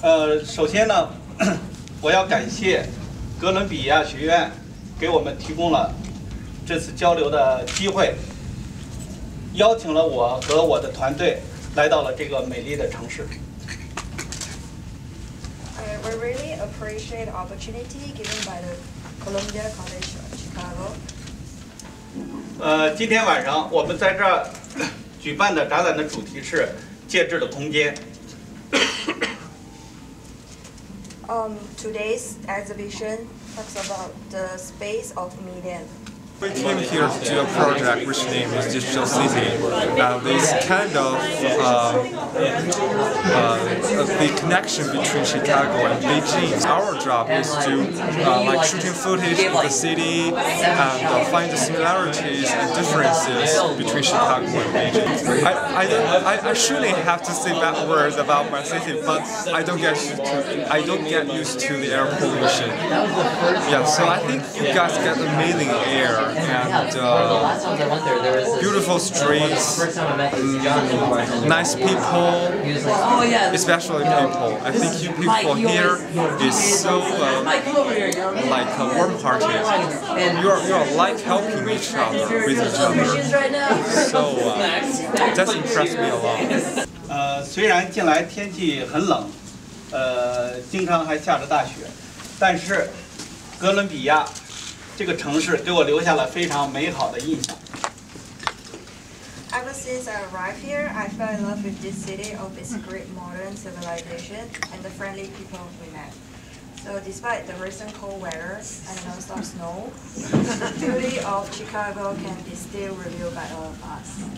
呃，首先呢，我要感谢哥伦比亚学院给我们提供了这次交流的机会，邀请了我和我的团队来到了这个美丽的城市。We really appreciate the opportunity given by the Columbia College of Chicago. 呃，今天晚上我们在这儿 举办的展览的主题是“介质的空间 Um, today's exhibition talks about the space of medium. We came here to do a project which name is Digital City. Uh, this kind of uh, uh, the connection between Chicago and Beijing. Our job is to uh, like shooting footage of the city and uh, find the similarities and differences between Chicago and Beijing. I, I, I, I surely have to say bad words about my city, but I don't get used to I don't get used to the air pollution. Yeah, so I think you guys get amazing air and uh, last times I went there, there was beautiful streets, first time I met Steve Johnson. nice people, He was like, oh yeah, this especially people. I think you people here is so uh, Mike, come over here. You know what I mean? like uh, warm-hearted. And You're you're like helping each other with each other. right now. So uh, that's impressed me a lot. 呃，虽然近来天气很冷，呃，经常还下着大雪，但是哥伦比亚 这个城市给我留下了非常美好的印象。 Ever since I arrived here, I fell in love with this city of its great modern civilization and the friendly people we met. So despite the recent cold weather and non-stop snow, the beauty of Chicago can be still revealed by all of us.